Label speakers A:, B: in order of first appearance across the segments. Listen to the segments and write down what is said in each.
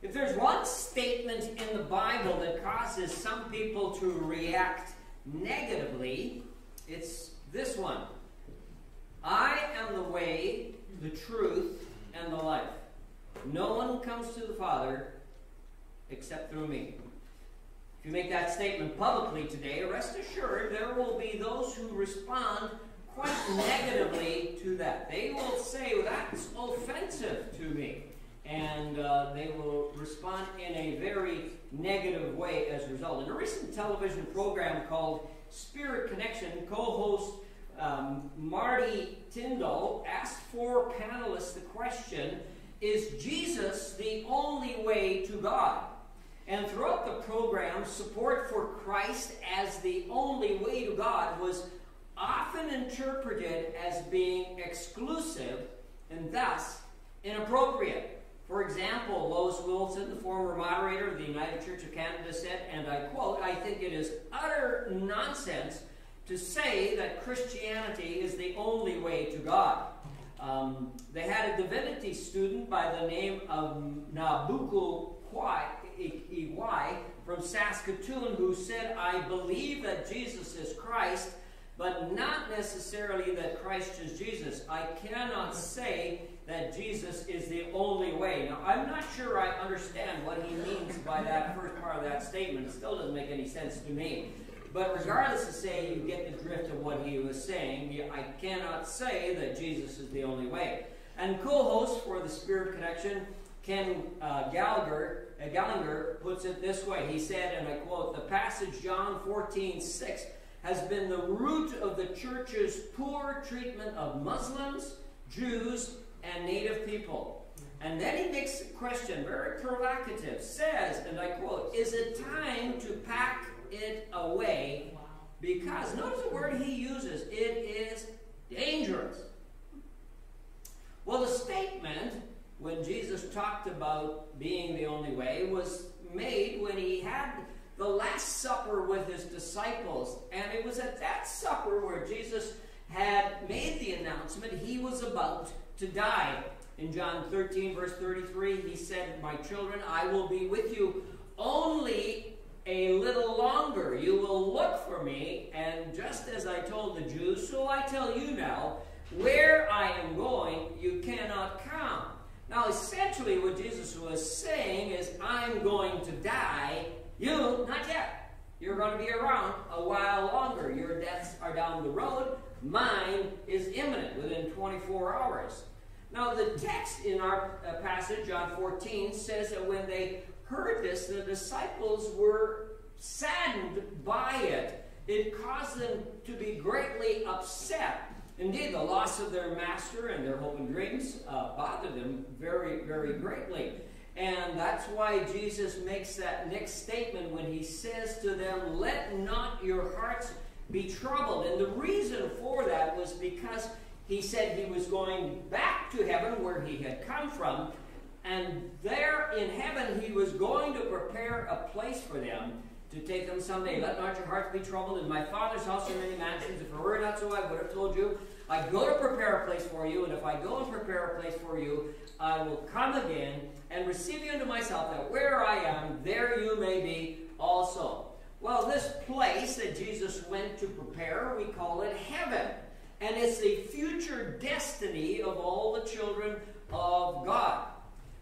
A: If there's one statement in the Bible that causes some people to react negatively, it's this one I am the way, the truth, and the life. No one comes to the Father except through me. If you make that statement publicly today, rest assured there will be those who respond quite negatively to that. They will say, well, that's offensive to me. And uh, they will respond in a very negative way as a result. In a recent television program called Spirit Connection, co host um, Marty Tyndall asked four panelists the question Is Jesus the only way to God? And throughout the program, support for Christ as the only way to God was often interpreted as being exclusive and thus inappropriate. For example, Lois Wilson, the former moderator of the United Church of Canada, said, and I quote, I think it is utter nonsense to say that Christianity is the only way to God. Um, they had a divinity student by the name of Nabucco Iwai from Saskatoon who said, I believe that Jesus is Christ, but not necessarily that Christ is Jesus. I cannot say that Jesus is the only way. Now, I'm not sure I understand what he means by that first part of that statement. It still doesn't make any sense to me. But regardless of saying you get the drift of what he was saying, I cannot say that Jesus is the only way. And co-host for the Spirit Connection, Ken uh, Gallagher, uh, Gallagher puts it this way. He said, and I quote, the passage John 14, 6 has been the root of the church's poor treatment of Muslims, Jews, and Native people. And then he makes a question, very provocative, says, and I quote, Is it time to pack it away? Because, notice the word he uses, it is dangerous. Well, the statement, when Jesus talked about being the only way, was made when he had the Last Supper with his disciples. And it was at that supper where Jesus had made the announcement he was about to die. In John 13, verse 33, he said, My children, I will be with you only a little longer. You will look for me, and just as I told the Jews, so I tell you now, where I am going, you cannot come. Now, essentially, what Jesus was saying is, I'm going to die. You, not yet. You're going to be around a while longer. Your deaths are down the road. Mine is imminent within 24 hours. Now, the text in our uh, passage, John 14, says that when they heard this, the disciples were saddened by it. It caused them to be greatly upset. Indeed, the loss of their master and their hope and dreams uh, bothered them very, very greatly. And that's why Jesus makes that next statement when he says to them, Let not your hearts be troubled. And the reason for that was because he said he was going back to heaven where he had come from, and there in heaven he was going to prepare a place for them to take them someday. Let not your hearts be troubled. In my Father's house are many mansions. If it were not so, I would have told you. I go to prepare a place for you, and if I go and prepare a place for you, I will come again and receive you into myself, that where I am, there you may be also. Well, this place that Jesus went to prepare, we call it heaven. And it's the future destiny of all the children of God.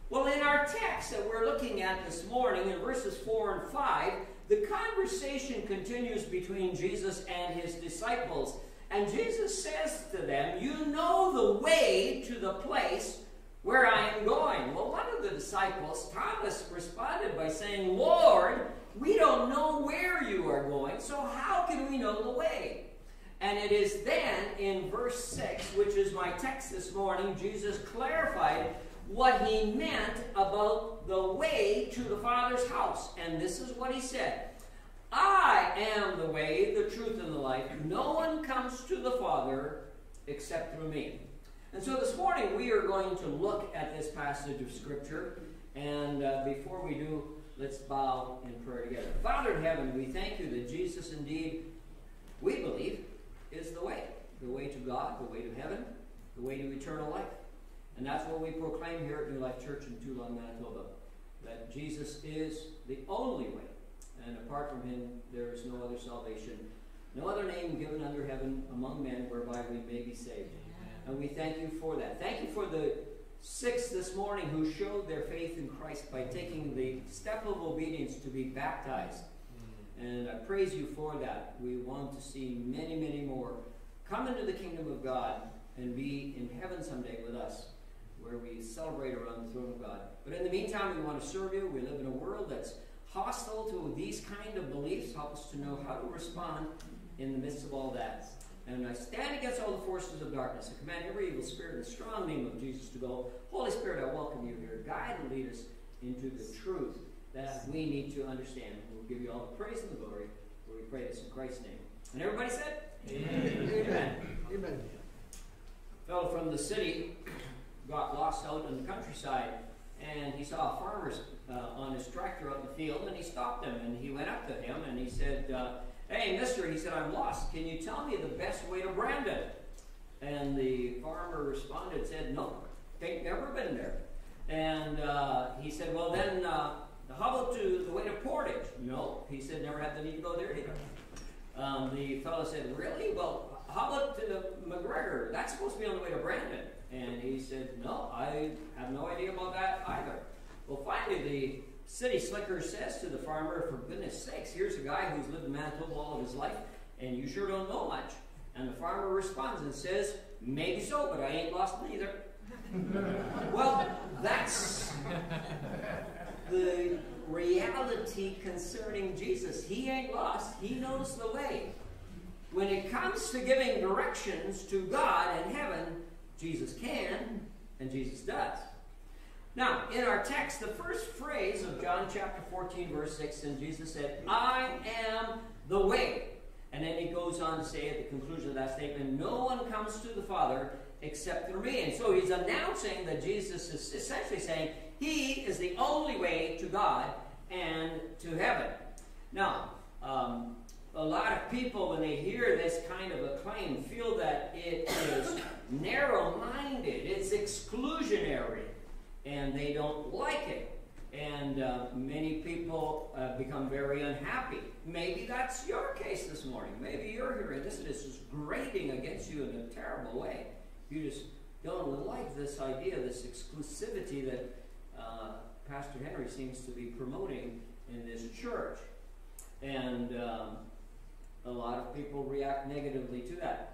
A: Well, in our text that we're looking at this morning, in verses 4 and 5, the conversation continues between Jesus and his disciples. And Jesus says to them, You know the way to the place where I am going. Well, one of the disciples, Thomas, responded by saying, Lord, we don't know where you are going, so how can we know the way? And it is then in verse 6, which is my text this morning, Jesus clarified what he meant about the way to the Father's house. And this is what he said I am the way, the truth, and the life. No one comes to the Father except through me. And so this morning we are going to look at this passage of Scripture. And uh, before we do, let's bow in prayer together. Father in heaven, we thank you that Jesus indeed, we believe, is the way. The way to God, the way to heaven, the way to eternal life. And that's what we proclaim here at New Life Church in Teulon, Manitoba. That that Jesus is the only way, and apart from him, there is no other salvation, no other name given under heaven among men whereby we may be saved. And we thank you for that. Thank you for the six this morning who showed their faith in Christ by taking the step of obedience to be baptized. Mm. And I praise you for that. We want to see many, many more come into the kingdom of God and be in heaven someday with us, where we celebrate around the throne of God. But in the meantime, we want to serve you. We live in a world that's hostile to these kind of beliefs. Help us to know how to respond in the midst of all that. And I stand against all the forces of darkness. I command every evil spirit in the strong name of Jesus to go. Holy Spirit, I welcome you here. Guide and lead us into the truth that we need to understand. We'll give you all the praise and the glory. We pray this in Christ's name. And everybody said? Amen. Amen. Amen. Fellow from the city got lost out in the countryside, and he saw a farmer uh, on his tractor out in the field, and he stopped him, and he went up to him, and he said, uh, Hey, mister, he said, I'm lost. Can you tell me the best way to Brandon? And the farmer responded, said, No, ain't never been there. And uh, he said, Well, then, uh, how about to the way to Portage? No, he said, Never had the need to go there either. Um, the fellow said, Really? Well, how about to the MacGregor? That's supposed to be on the way to Brandon. And he said, No, I have no idea about that either. Well, finally, the City Slicker says to the farmer, For goodness sakes, here's a guy who's lived in Manitoba all of his life, and you sure don't know much. And the farmer responds and says, Maybe so, but I ain't lost neither. well, that's the reality concerning Jesus. He ain't lost, he knows the way. When it comes to giving directions to God and heaven, Jesus can and Jesus does. Now, in our text, the first phrase of John chapter 14, verse 6, and Jesus said, I am the way. And then he goes on to say at the conclusion of that statement, No one comes to the Father except through me. And so he's announcing that Jesus is essentially saying he is the only way to God and to heaven. Now, um, a lot of people, when they hear this kind of a claim, feel that it is narrow minded, it's exclusionary and they don't like it. And uh, many people uh, become very unhappy. Maybe that's your case this morning. Maybe you're hearing this and this is grating against you in a terrible way. You just don't like this idea, this exclusivity that uh, Pastor Henry seems to be promoting in this church. And um, a lot of people react negatively to that.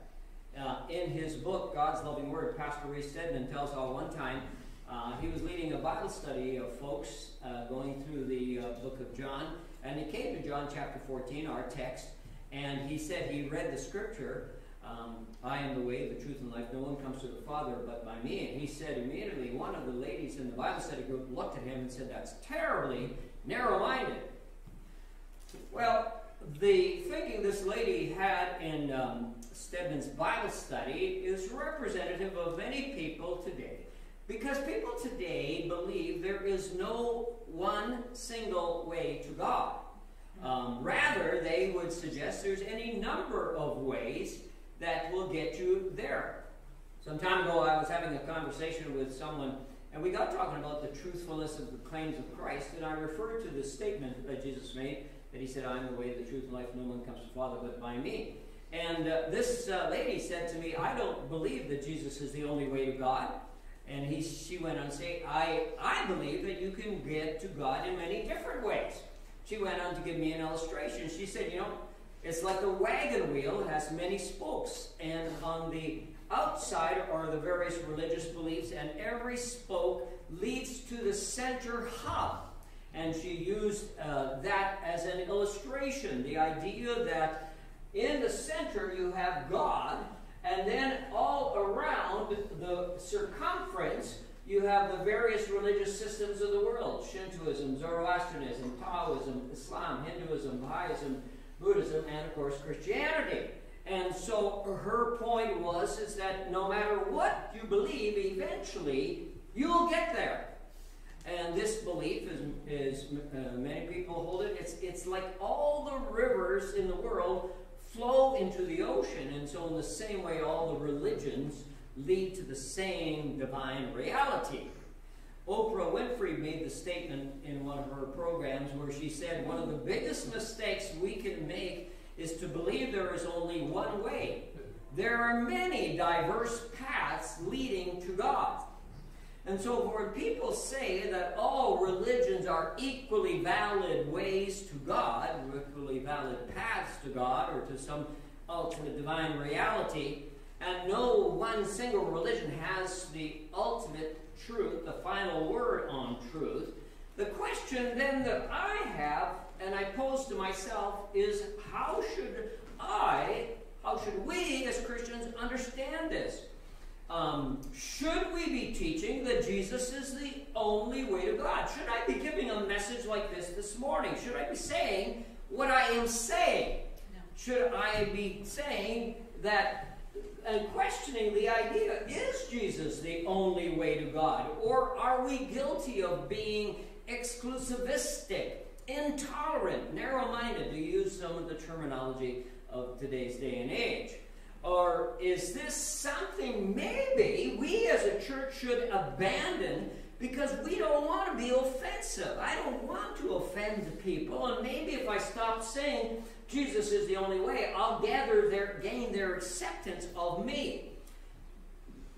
A: Uh, in his book, God's Loving Word, Pastor Ray Stedman tells how one time uh, he was leading a Bible study of folks uh, going through the uh, book of John, and he came to John chapter 14, our text, and he said he read the scripture, um, I am the way, the truth, and life. No one comes to the Father but by me. And he said immediately, one of the ladies in the Bible study group looked at him and said, That's terribly narrow minded. Well, the thinking this lady had in um, Stedman's Bible study is representative of many people today. Because people today believe there is no one single way to God. Um, rather, they would suggest there's any number of ways that will get you there. Some time ago, I was having a conversation with someone, and we got talking about the truthfulness of the claims of Christ, and I referred to the statement that Jesus made that he said, I'm the way, the truth, and life. No one comes to the Father but by me. And uh, this uh, lady said to me, I don't believe that Jesus is the only way to God. And he, she went on to say, I, I believe that you can get to God in many different ways. She went on to give me an illustration. She said, You know, it's like a wagon wheel, has many spokes. And on the outside are the various religious beliefs, and every spoke leads to the center hub. And she used uh, that as an illustration the idea that in the center you have God and then all around the circumference, you have the various religious systems of the world Shintoism, Zoroastrianism, Taoism, Islam, Hinduism, Baha'ism, Buddhism, and of course Christianity. And so her point was is that no matter what you believe, eventually you'll get there. And this belief is, is uh, many people hold it. It's, it's like all the rivers in the world flow into the ocean. And so, in the same way, all the religions lead to the same divine reality. Oprah Winfrey made the statement in one of her programs where she said one of the biggest mistakes we can make is to believe there is only one way. There are many diverse paths leading to God. And so, when people say that all religions are equally valid ways to God, equally valid paths to God, or to some ultimate divine reality, and no one single religion has the ultimate truth, the final word on truth, the question then that I have and I pose to myself is how should I, how should we as Christians understand this? Um, should we be teaching that Jesus is the only way to God? Should I be giving a message like this this morning? Should I be saying what I am saying? No. Should I be saying that and questioning the idea is Jesus the only way to God? Or are we guilty of being exclusivistic, intolerant, narrow minded, to use some of the terminology of today's day and age? Or is this something maybe we as a church should abandon because we don't want to be offensive? I don't want to offend the people, and maybe if I stop saying Jesus is the only way, I'll gather their gain their acceptance of me.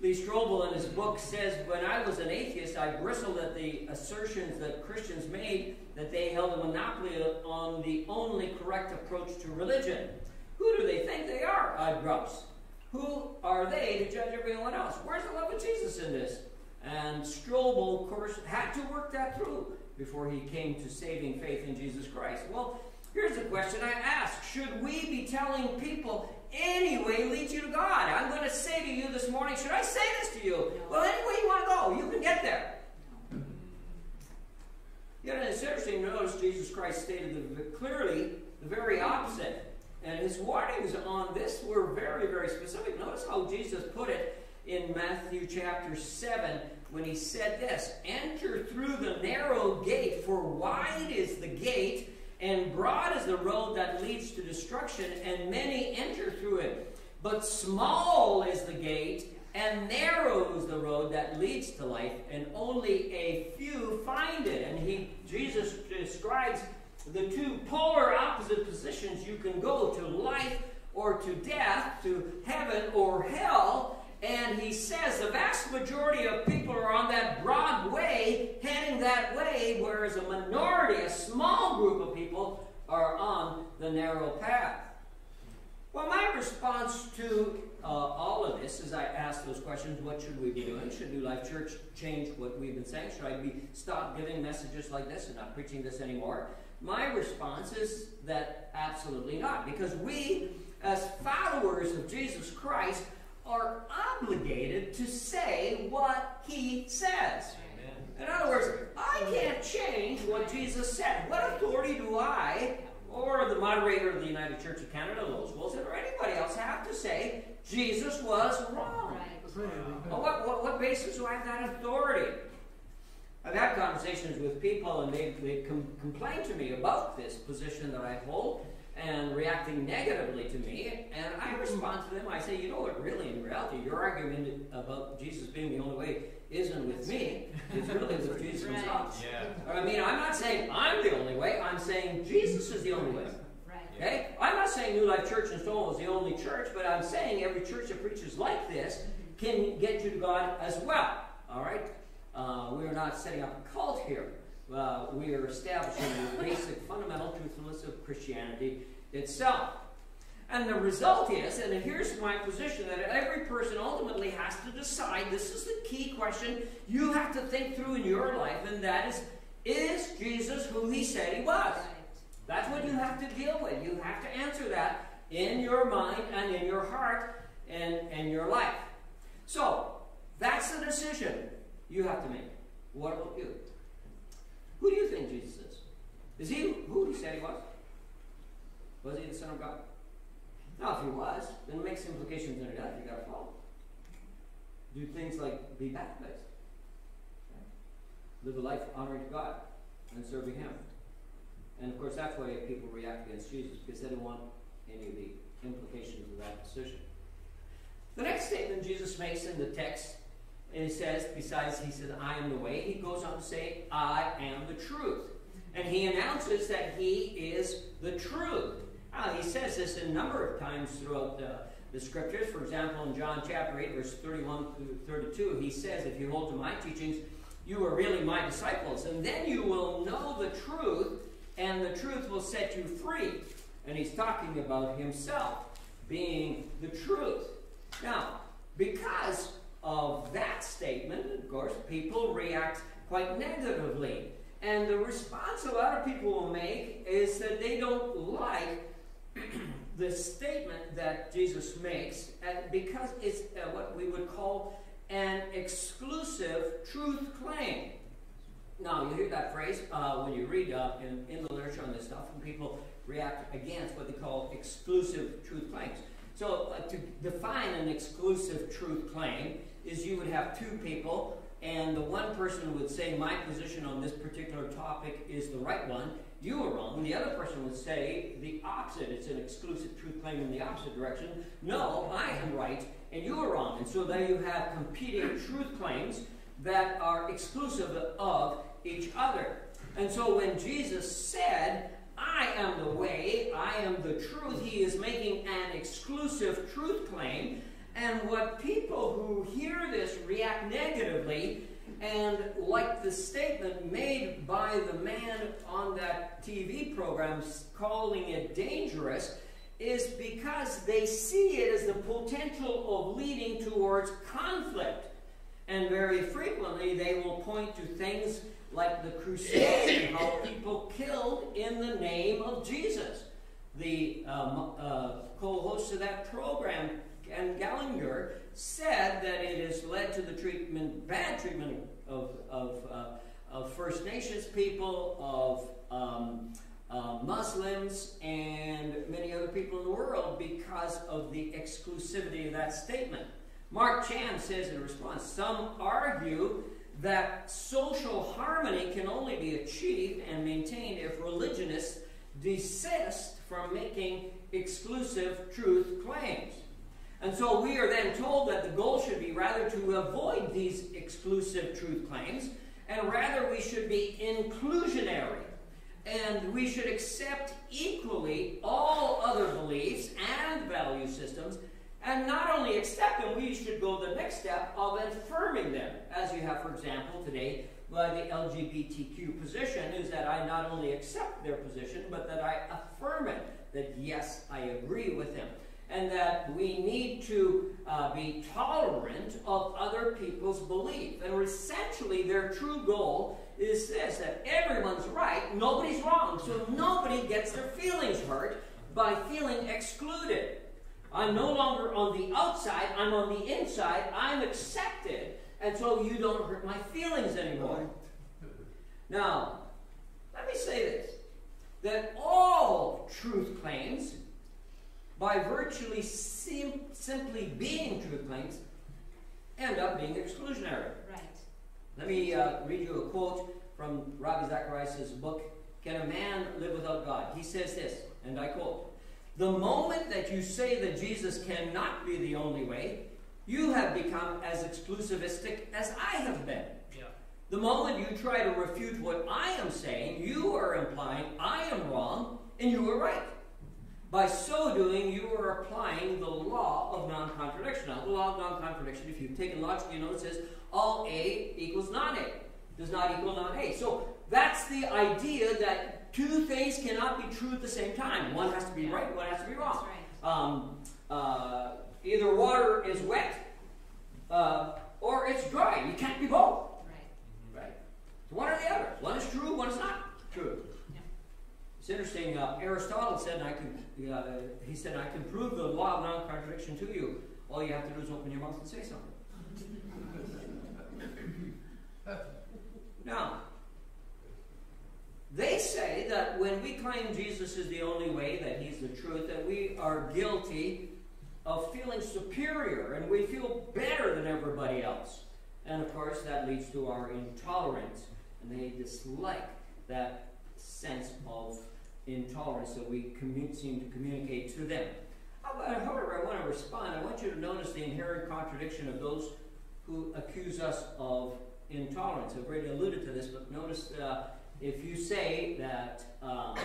A: Lee Strobel in his book says, When I was an atheist, I bristled at the assertions that Christians made that they held a monopoly on the only correct approach to religion. Who do they think they are? I grouse. Who are they to judge everyone else? Where's the love of Jesus in this? And Strobel, of course, had to work that through before he came to saving faith in Jesus Christ. Well, here's a question I ask Should we be telling people any way leads you to God? I'm going to say to you this morning, should I say this to you? No. Well, any way you want to go, you can get there. Yet it's interesting to notice Jesus Christ stated the, clearly the very opposite. And his warnings on this were very, very specific. Notice how Jesus put it in Matthew chapter 7 when he said this Enter through the narrow gate, for wide is the gate, and broad is the road that leads to destruction, and many enter through it. But small is the gate, and narrow is the road that leads to life, and only a few find it. And he Jesus describes the two polar can go to life or to death, to heaven or hell. And he says the vast majority of people are on that broad way, heading that way, whereas a minority, a small group of people, are on the narrow path. Well, my response to uh, all of this as I ask those questions, what should we be doing? Should New Life Church change what we've been saying? Should I be stop giving messages like this and not preaching this anymore? My response is that absolutely not, because we, as followers of Jesus Christ, are obligated to say what he says. Amen. In other words, I can't change what Jesus said. What authority do I, or the moderator of the United Church of Canada, Lois Wilson, or anybody else have to say Jesus was wrong? Right. Well, what, what, what basis do I have that authority? I've had conversations with people and they, they com- complain to me about this position that I hold and reacting negatively to me. And I respond to them. I say, you know what, really, in reality, your argument about Jesus being the only way isn't with me. It's really with Jesus right. himself. Yeah. I mean, I'm not saying I'm the only way. I'm saying Jesus is the only way. Okay? I'm not saying New Life Church in Stonewall is the only church, but I'm saying every church that preaches like this mm-hmm. can get you to God as well. All right? Uh, we are not setting up a cult here. Uh, we are establishing the basic fundamental truthfulness of Christianity itself. And the result is, and here's my position, that every person ultimately has to decide this is the key question you have to think through in your life, and that is is Jesus who he said he was? That's what you have to deal with. You have to answer that in your mind and in your heart and, and your life. So, that's the decision you have to make. What about you? Who do you think Jesus is? Is he who he said he was? Was he the Son of God? Now, if he was, then it makes implications in your life. You got to follow. Do things like be baptized, live a life honoring God and serving Him. And of course, that's why people react against Jesus because they don't want any of the implications of that decision. The next statement Jesus makes in the text And he says, besides, he says, I am the way, he goes on to say, I am the truth. And he announces that he is the truth. Now, he says this a number of times throughout the, the scriptures. For example, in John chapter 8, verse 31 through 32, he says, If you hold to my teachings, you are really my disciples. And then you will know the truth, and the truth will set you free. And he's talking about himself being the truth. Now, because of that statement, of course, people react quite negatively. And the response a lot of people will make is that they don't like the statement that Jesus makes because it's uh, what we would call an exclusive truth claim. Now, you hear that phrase uh, when you read uh, in, in the literature on this stuff, and people react against what they call exclusive truth claims. So, uh, to define an exclusive truth claim is you would have two people, and the one person would say, My position on this particular topic is the right one, you are wrong. The other person would say the opposite. It's an exclusive truth claim in the opposite direction. No, I am right, and you are wrong. And so there you have competing truth claims that are exclusive of each other. And so when Jesus said, I am the way, I am the truth. He is making an exclusive truth claim. And what people who hear this react negatively, and like the statement made by the man on that TV program calling it dangerous, is because they see it as the potential of leading towards conflict. And very frequently they will point to things like the Crusades and how people killed in the name of Jesus. The um, uh, co-host of that program, Ken Gallagher, said that it has led to the treatment, bad treatment of, of, uh, of First Nations people, of um, uh, Muslims, and many other people in the world because of the exclusivity of that statement. Mark Chan says in response, some argue that social harmony can only be achieved and maintained if religionists desist from making exclusive truth claims. And so we are then told that the goal should be rather to avoid these exclusive truth claims, and rather we should be inclusionary. And we should accept equally all other beliefs and value systems and not only accept them, we should go the next step of affirming them, as you have, for example, today by the LGBTQ position, is that I not only accept their position, but that I affirm it, that yes, I agree with them. And that we need to uh, be tolerant of other people's belief. And essentially, their true goal is this that everyone's right, nobody's wrong. So nobody gets their feelings hurt by feeling excluded. I'm no longer on the outside, I'm on the inside. I'm accepted, and so you don't hurt my feelings anymore. Now, let me say this that all truth claims, by virtually sim- simply being truth claims, end up being exclusionary.
B: Right.
A: Let me uh, read you a quote from Ravi Zacharias' book, Can a Man Live Without God? He says this, and I quote the moment that you say that Jesus cannot be the only way, you have become as exclusivistic as I have been. Yeah. The moment you try to refute what I am saying, you are implying I am wrong and you are right. By so doing, you are applying the law of non contradiction. Now, the law of non contradiction, if you've taken logic, you know it says all A equals non A, does not equal non A. So that's the idea that two things cannot be true at the same time. One has to be right, one has to be wrong.
B: Right.
A: Um, uh, either water is wet uh, or it's dry. You can't be both.
B: Right.
A: Right. So one or the other. One is true, one is not true. It's interesting. Uh, Aristotle said, I can. Uh, he said, I can prove the law of non-contradiction to you. All you have to do is open your mouth and say something. now, they say that when we claim Jesus is the only way, that he's the truth, that we are guilty of feeling superior and we feel better than everybody else. And of course, that leads to our intolerance. And they dislike that sense of intolerance that we seem to communicate to them. However, I want to respond. I want you to notice the inherent contradiction of those who accuse us of intolerance. I've already alluded to this, but notice uh, if you say that um,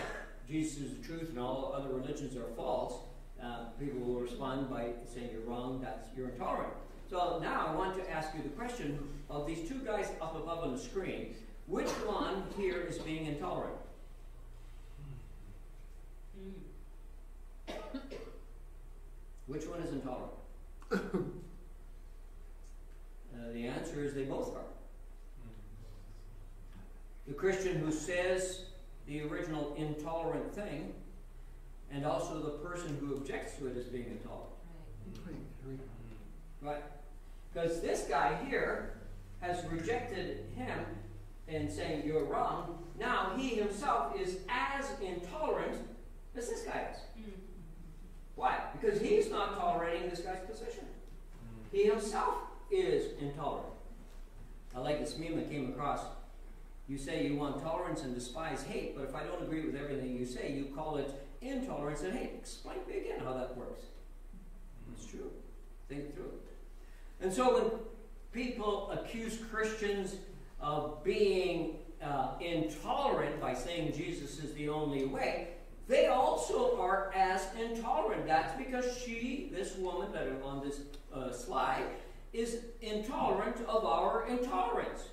A: Jesus is the truth and all other religions are false, uh, people will respond by saying you're wrong, that's you're intolerant. So now I want to ask you the question of these two guys up above on the screen, which one here is being intolerant? Which one is intolerant? uh, the answer is they both are. The Christian who says the original intolerant thing, and also the person who objects to it as being intolerant. Right? Because this guy here has rejected him and saying you're wrong. Now he himself is as intolerant as this guy is. Why? Because he's not tolerating this guy's position. He himself is intolerant. I like this meme that came across. You say you want tolerance and despise hate, but if I don't agree with everything you say, you call it intolerance and hate. Explain to me again how that works. It's true. Think through it. And so when people accuse Christians of being uh, intolerant by saying Jesus is the only way, they also are as intolerant. That's because she, this woman that is on this uh, slide, is intolerant of our intolerance.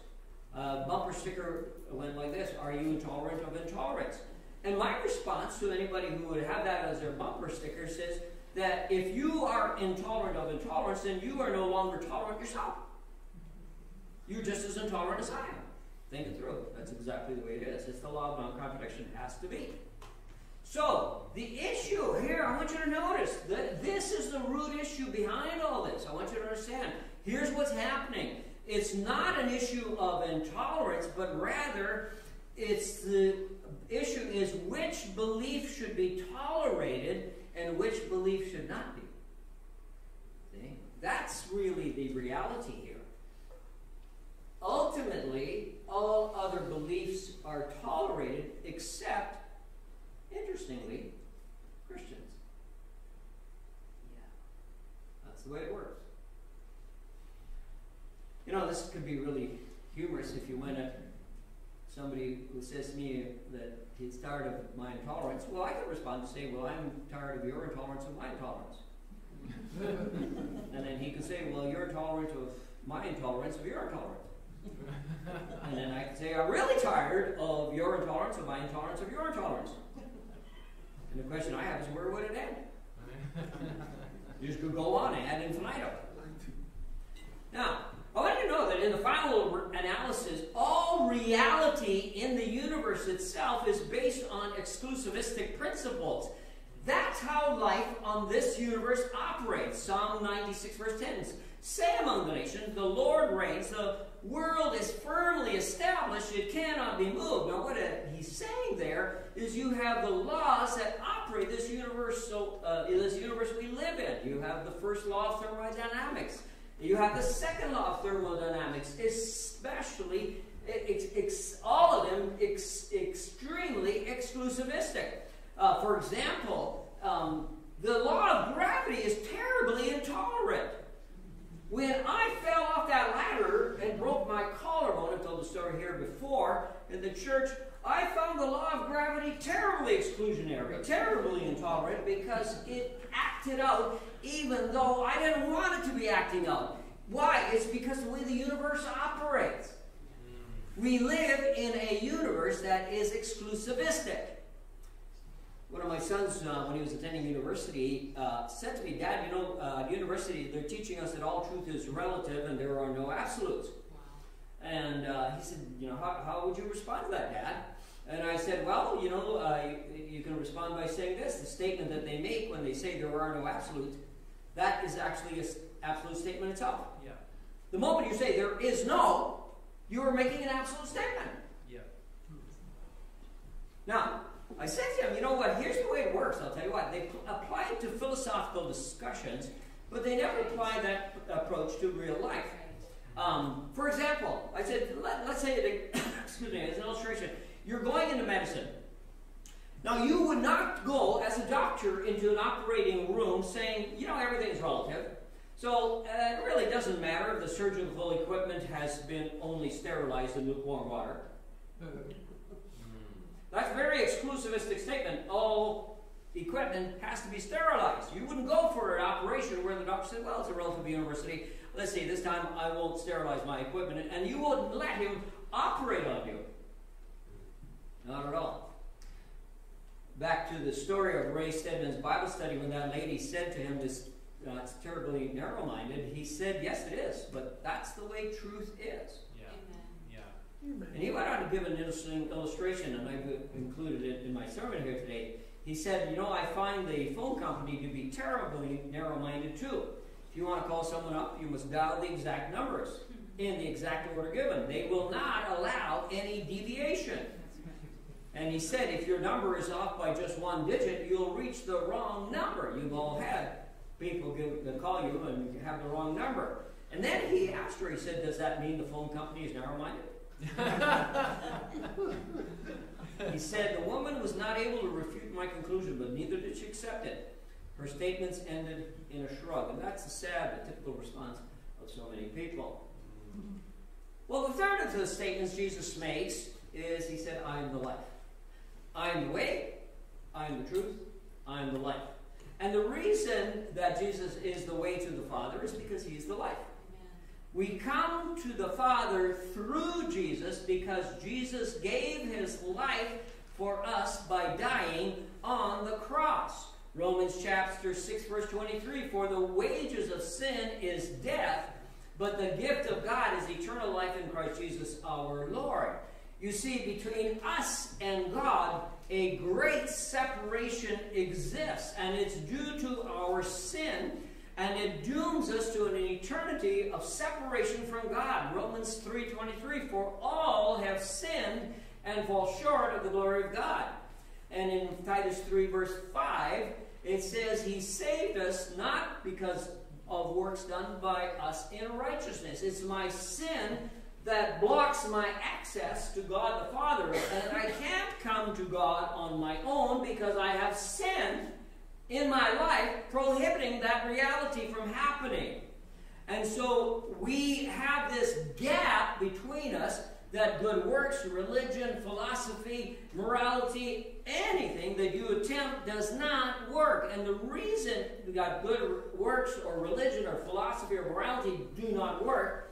A: Uh, bumper sticker went like this Are you intolerant of intolerance? And my response to anybody who would have that as their bumper sticker says that if you are intolerant of intolerance, then you are no longer tolerant yourself. You're just as intolerant as I am. Think it through. That's exactly the way it is. It's the law of non contradiction. It has to be. So, the issue here, I want you to notice that this is the root issue behind all this. I want you to understand. Here's what's happening it's not an issue of intolerance, but rather it's the issue is which belief should be tolerated and which belief should not be. See? That's really the reality here. Ultimately, all other beliefs are tolerated except, interestingly, Christians. Yeah. That's the way it works. You know, this could be really humorous if you went at somebody who says to me that he's tired of my intolerance. Well, I could respond to say, Well, I'm tired of your intolerance of my intolerance. and then he could say, Well, you're intolerant of my intolerance of your intolerance and then I could say, I'm really tired of your intolerance, of my intolerance, of your intolerance. And the question I have is, where would it end? you just could go on ad infinitum. Now, I want you to know that in the final analysis, all reality in the universe itself is based on exclusivistic principles. That's how life on this universe operates. Psalm 96, verse 10 Say among the nations, the Lord reigns, the world is firmly established, it cannot be moved. Now, what he's saying there is you have the laws that operate this universe, uh, this universe we live in. You have the first law of thermodynamics. You have the second law of thermodynamics, especially ex, ex, all of them ex, extremely exclusivistic. Uh, for example, um, the law of gravity is terribly intolerant. When I fell off that ladder and broke my collarbone, I've told the story here before, in the church, I found the law of gravity terribly exclusionary, terribly intolerant, because it acted out even though I didn't want it to be acting out. Why? It's because the way the universe operates. We live in a universe that is exclusivistic one of my sons, uh, when he was attending university, uh, said to me, Dad, you know, uh, at university, they're teaching us that all truth is relative and there are no absolutes. And uh, he said, you know, how, how would you respond to that, Dad? And I said, well, you know, uh, you, you, can respond by saying this. The statement that they make when they say there are no absolutes, that is actually an absolute statement itself. Yeah. The moment you say there is no, you are making an absolute statement. Yeah. Now, I said to him, you know what, here's the way it works. I'll tell you what. They apply it to philosophical discussions, but they never apply that approach to real life. Um, for example, I said, let, us say, excuse me, as an illustration, you're going into medicine. Now, you would not go as a doctor into an operating room saying, you know, everything's relative. So uh, it really doesn't matter if the surgical equipment has been only sterilized in lukewarm water. That's a very exclusivistic statement. All equipment has to be sterilized. You wouldn't go for an operation where the doctor said, well, it's a relative university. Let's see, this time I won't sterilize my equipment. And you wouldn't let him operate on you. Not at all. Back to the story of Ray Stedman's Bible study when that lady said to him, this uh, it's terribly narrow minded, he said, Yes, it is, but that's the way truth is.
B: Yeah. Yeah.
A: And he went on to give an interesting illustration, and I've included it in my sermon here today. He said, You know, I find the phone company to be terribly narrow minded too. If you want to call someone up, you must dial the exact numbers in the exact order given. They will not allow any deviation. And he said, if your number is off by just one digit, you'll reach the wrong number. You've all had people give, call you and you have the wrong number. And then he asked her, he said, Does that mean the phone company is narrow minded? he said, The woman was not able to refute my conclusion, but neither did she accept it. Her statements ended in a shrug. And that's the sad, the typical response of so many people. Mm-hmm. Well, the third of the statements Jesus makes is He said, I am the life. I am the way, I am the truth, I am the life. And the reason that Jesus is the way to the Father is because he is the life. We come to the Father through Jesus because Jesus gave His life for us by dying on the cross. Romans chapter 6, verse 23 For the wages of sin is death, but the gift of God is eternal life in Christ Jesus our Lord. You see, between us and God, a great separation exists, and it's due to our sin, and it dooms us to an eternity of separation from God. Romans 3:23, for all have sinned and fall short of the glory of God. And in Titus 3, verse 5, it says, He saved us not because of works done by us in righteousness. It's my sin that blocks my access to God the Father. And I can't come to God on my own because I have sin in my life prohibiting that reality from happening. And so we have this gap between us that good works, religion, philosophy, morality, anything that you attempt does not work. And the reason that good works or religion or philosophy or morality do not work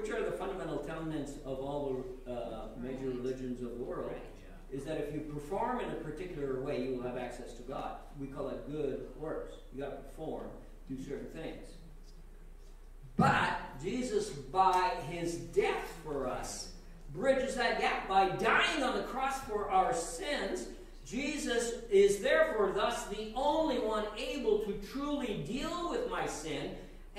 A: which are the fundamental tenets of all the uh, major religions of the world,
B: Right, yeah.
A: is that if you perform in a particular way, you will have access to God. We call it good works. You got to perform, do certain things. But Jesus, by his death for us, bridges that gap. By dying on the cross for our sins, Jesus is therefore thus the only one able to truly deal with my sin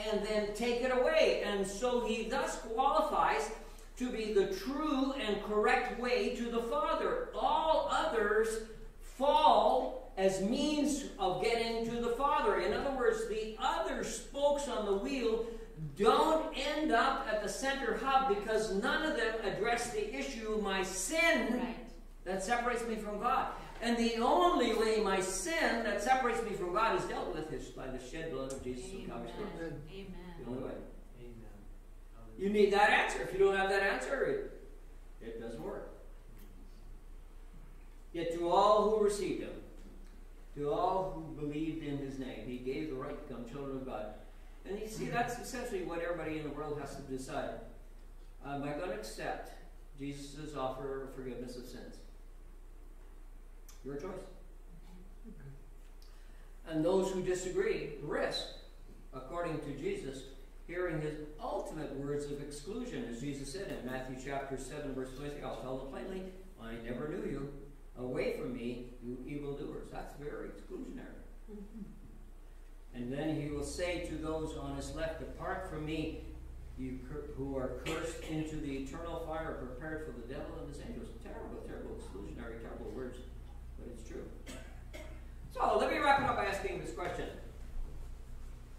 A: and then take it away. And so he thus qualifies to be the true and correct way to the Father. All others fall as means of getting to the Father. In other words, the other spokes on the wheel don't end up at the center hub because none of them address the issue of my sin
C: Right.
A: that separates me from God. And the only way my sin that separates me from God is dealt with is by the shed blood of Jesus on Calvary's cross.
C: Amen.
A: The only way.
B: Amen.
A: You need that answer. If you don't have that answer, it, it doesn't work. Yet to all who received him, to all who believed in his name, he gave the right to become children of God. And you see, that's essentially what everybody in the world has to decide. Am I going to accept Jesus' offer of forgiveness of sins? Your choice. And those who disagree risk, according to Jesus, hearing his ultimate words of exclusion, as Jesus said in Matthew chapter 7, verse 23, I'll tell them plainly, I never knew you. Away from me, you evildoers. That's very exclusionary. And then he will say to those on his left, Depart from me, you who are cursed into the eternal fire prepared for the devil and his angels. Terrible, terrible, exclusionary, terrible words, but it's true. So let me wrap it up by asking this question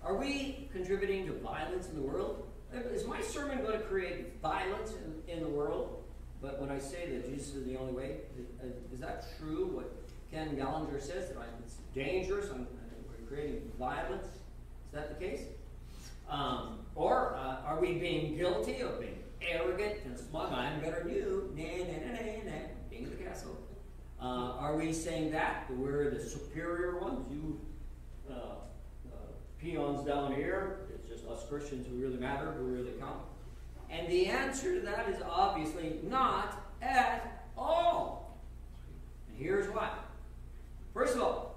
A: Are we contributing to violence in the world? Is my sermon going to create violence in, in the world? But when I say that Jesus is the only way, is, is that true? What Ken Gallinger says that it's dangerous. I'm, we're creating violence. Is that the case? Um, or uh, are we being guilty of being arrogant and smug? I'm better than you. Nah, nah, nah, nah, nah. King of the castle. Uh, are we saying that? That we're the superior ones? You uh, uh, peons down here, it's just us Christians who really matter, who really count. And the answer to that is obviously not at all. And here's why. First of all,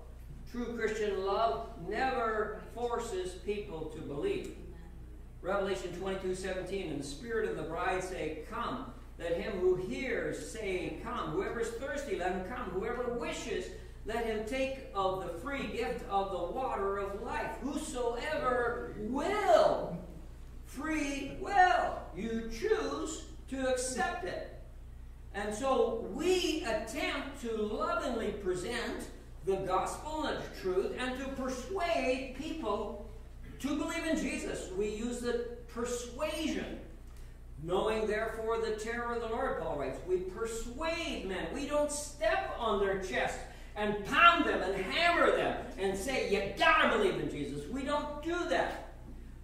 A: true Christian love never forces people to believe. Revelation 22 17, and the Spirit and the bride say, Come. Let him who hears say, Come. Whoever is thirsty, let him come. Whoever wishes, let him take of the free gift of the water of life. Whosoever will, free will, you choose to accept it. And so we attempt to lovingly present the gospel and truth and to persuade people to believe in Jesus. We use the persuasion. Knowing therefore the terror of the Lord, Paul writes, we persuade men. We don't step on their chest and pound them and hammer them and say, you gotta believe in Jesus. We don't do that.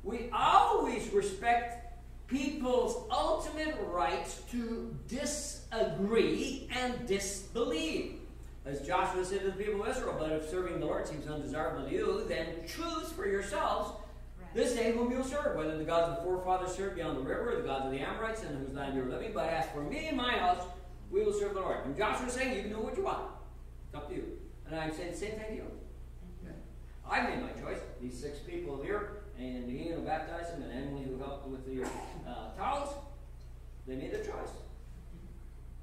A: We always respect people's ultimate rights to disagree and disbelieve. As Joshua said to the people of Israel, but if serving the Lord seems undesirable to you, then choose for yourselves this day whom you'll serve, whether the gods of the forefathers served beyond the river, or the gods of the Amorites, in whose land you are living. But as for me and my house, we will serve the Lord. And Joshua is saying, you can do what you want. It's up to you. And I'm saying the same thing to you. Okay. I made my choice. These six people here, and Ian who baptized them, and Emily who helped with the uh, towels, they made their choice.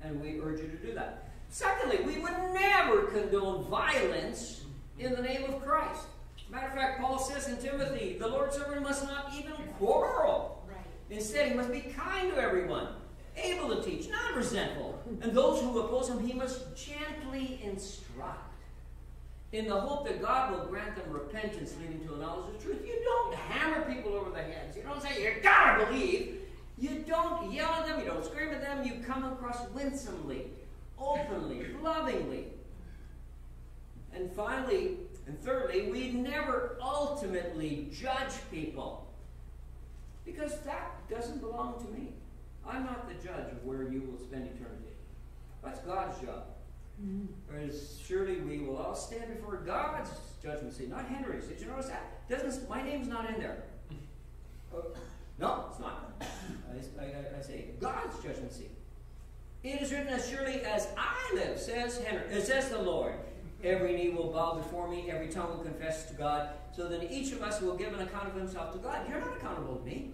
A: And we urge you to do that. Secondly, we would never condone violence in the name of Christ. Matter of fact, Paul says in Timothy, the Lord's servant must not even quarrel. Right. Instead, he must be kind to everyone, able to teach, not resentful. And those who oppose him, he must gently instruct in the hope that God will grant them repentance leading to a knowledge of truth. You don't hammer people over the heads. You don't say, you gotta believe. You don't yell at them. You don't scream at them. You come across winsomely, openly, lovingly. And finally, and thirdly, we never ultimately judge people. Because that doesn't belong to me. I'm not the judge of where you will spend eternity. That's God's job. Whereas surely we will all stand before God's judgment seat, not Henry's. Did you notice that? Doesn't my name's not in there? Uh, no, it's not. I, I, I, say God's judgment seat. It is written as surely as I live, says Henry, says the Lord. Every knee will bow before me, every tongue will confess to God. So then each of us will give an account of himself to God. You're not accountable to me.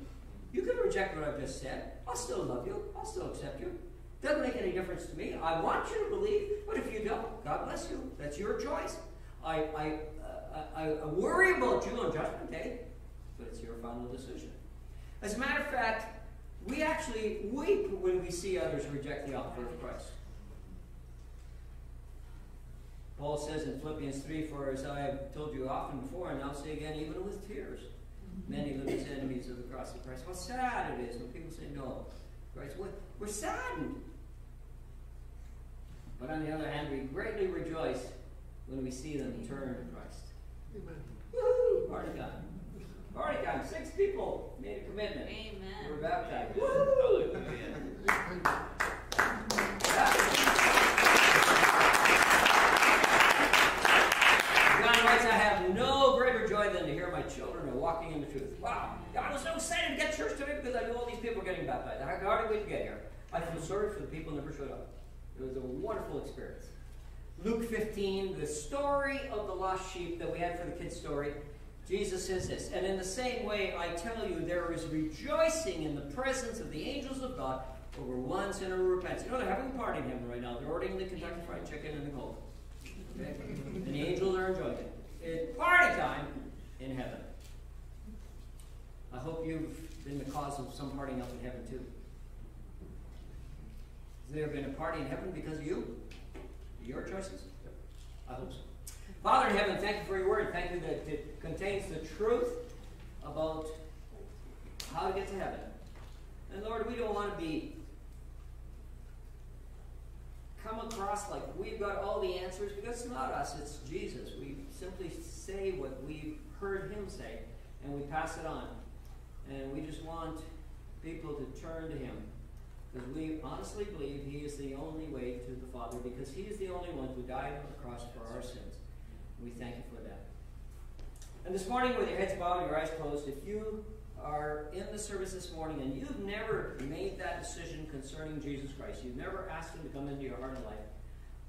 A: You can reject what I've just said. I'll still love you. I'll still accept you. Doesn't make any difference to me. I want you to believe, but if you don't, God bless you. That's your choice. I, I, uh, I, I worry about you on Judgment Day, but it's your final decision. As a matter of fact, we actually weep when we see others reject the offer of Christ. Paul says in Philippians 3, For as I have told you often before, and I'll say again, even with tears, many live as enemies of the cross of Christ. How sad it is when people say no. Christ, we're saddened. But on the other hand, we greatly rejoice when we see them turn to Christ. Amen. Woo! Party time. Party time. Six people made a commitment.
C: Amen.
A: We were baptized. Woo! John writes, I have no greater joy than to hear my children are walking in the truth. Wow. I was so excited to get church today because I knew all these people were getting baptized. I hardly wait to get here. I feel sorry for the people who never showed up. It was a wonderful experience. Luke 15, the story of the lost sheep that we had for the kids' story, Jesus says this, and in the same way I tell you, there is rejoicing in the presence of the angels of God over one sinner who repents. You know, they're having a party in heaven right now. They're ordering the Kentucky Fried Chicken and the Coke. Okay? And the angels are enjoying it. It's party time in heaven. I hope you've been the cause of some partying up in heaven too. Has there been a party in heaven because of you? Your choices? I hope so. Father in heaven, thank you for your word. Thank you that it contains the truth about how to get to heaven. And Lord, we don't want to be come across like we've got all the answers because it's not us, it's Jesus. We simply say what we've heard him say and we pass it on. And we just want people to turn to Him. Because we honestly believe He is the only way to the Father, because He is the only one who died on the cross for our sins. We thank you for that. And this morning, with your heads bowed and your eyes closed, if you are in the service this morning and you've never made that decision concerning Jesus Christ, you've never asked Him to come into your heart and life,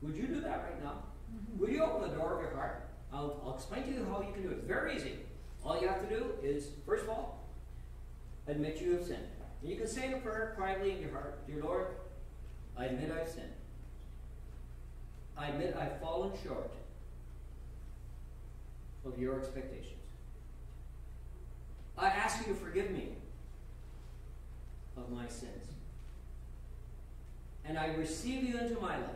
A: would you do that right now? Mm-hmm. Would you open the door of your heart? I'll, I'll explain to you how you can do it. Very easy. All you have to do is, first of all, admit you have sinned. And you can say a prayer quietly in your heart Dear Lord, I admit I've sinned. I admit I've fallen short of your expectations. I ask you to forgive me of my sins. And I receive you into my life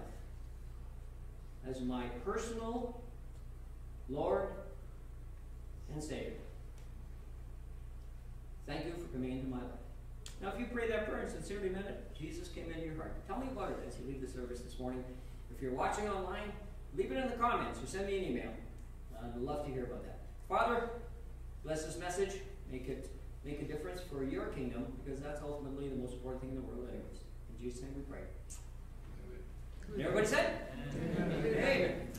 A: as my personal Lord and Savior. Thank you for coming into my life. Now, if you pray that prayer and sincerely meant it, Jesus came into your heart. Tell me about it as you leave the service this morning. If you're watching online, leave it in the comments or send me an email. I'd love to hear about that. Father, bless this message. Make it make a difference for your kingdom because that's ultimately the most important thing in the world, anyways. In Jesus' name we pray. Everybody said? Amen. Amen.